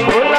भूल